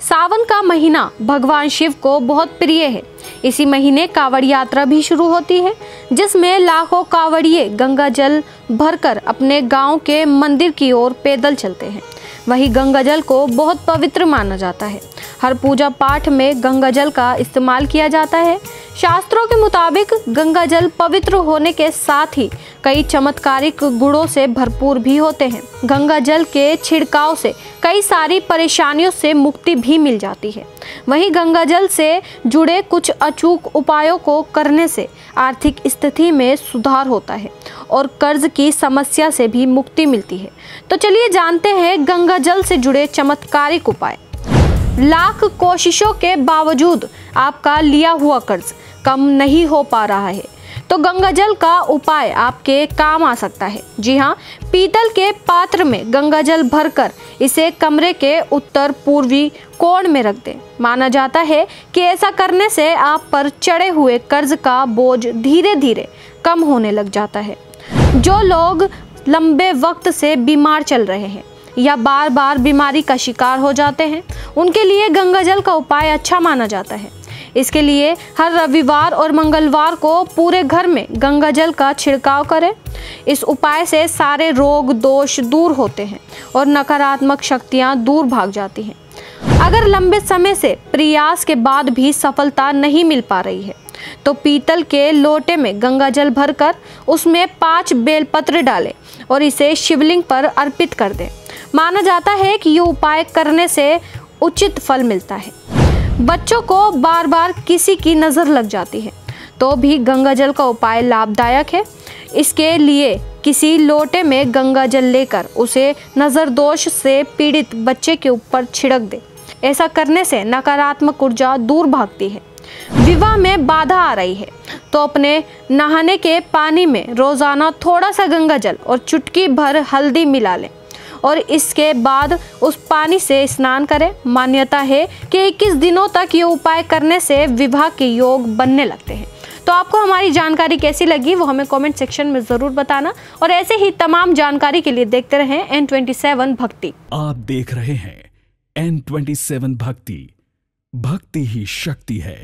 सावन का महीना भगवान शिव को बहुत प्रिय है। इसी महीने कावड़ यात्रा भी शुरू होती है, जिसमें लाखों कावड़िए गंगा जल भरकर अपने गाँव के मंदिर की ओर पैदल चलते हैं। वही गंगा जल को बहुत पवित्र माना जाता है। हर पूजा पाठ में गंगा जल का इस्तेमाल किया जाता है। शास्त्रों के मुताबिक गंगा जल पवित्र होने के साथ ही कई चमत्कारिक गुणों से भरपूर भी होते हैं। गंगा जल के छिड़काव से कई सारी परेशानियों से मुक्ति भी मिल जाती है। वहीं गंगा जल से जुड़े कुछ अचूक उपायों को करने से आर्थिक स्थिति में सुधार होता है और कर्ज की समस्या से भी मुक्ति मिलती है। तो चलिए जानते हैं गंगा जल से जुड़े चमत्कारिक उपाय। लाख कोशिशों के बावजूद आपका लिया हुआ कर्ज कम नहीं हो पा रहा है। तो गंगा जल का उपाय आपके काम आ सकता है। जी हाँ पीतल के पात्र में गंगा जल भरकर इसे कमरे के उत्तर पूर्वी कोण में रख दें। माना जाता है कि ऐसा करने से आप पर चढ़े हुए कर्ज का बोझ धीरे धीरे कम होने लग जाता है। जो लोग लंबे वक्त से बीमार चल रहे हैं या बार बार बीमारी का शिकार हो जाते हैं। उनके लिए गंगा जल का उपाय अच्छा माना जाता है। इसके लिए हर रविवार और मंगलवार को पूरे घर में गंगा जल का छिड़काव करें। इस उपाय से सारे रोग, दोष दूर होते हैं और नकारात्मक शक्तियाँ दूर भाग जाती हैं। अगर लंबे समय से प्रयास के बाद भी सफलता नहीं मिल पा रही है तो पीतल के लोटे में गंगा जल भरकर उसमें पाँच बेलपत्र डालें और इसे शिवलिंग पर अर्पित कर दें। माना जाता है कि ये उपाय करने से उचित फल मिलता है। बच्चों को बार बार किसी की नज़र लग जाती है तो भी गंगा जल का उपाय लाभदायक है। इसके लिए किसी लोटे में गंगा जल लेकर उसे नज़र दोष से पीड़ित बच्चे के ऊपर छिड़क दे। ऐसा करने से नकारात्मक ऊर्जा दूर भागती है। विवाह में बाधा आ रही है तो अपने नहाने के पानी में रोज़ाना थोड़ा सा गंगा जल और चुटकी भर हल्दी मिला लें। और इसके बाद उस पानी से स्नान करें। मान्यता है कि 21 दिनों तक ये उपाय करने से विवाह के योग बनने लगते हैं। तो आपको हमारी जानकारी कैसी लगी वो हमें कमेंट सेक्शन में ज़रूर बताना। और ऐसे ही तमाम जानकारी के लिए देखते रहें एन ट्वेंटी सेवन भक्ति। आप देख रहे हैं एन ट्वेंटी सेवन भक्ति। भक्ति ही शक्ति है।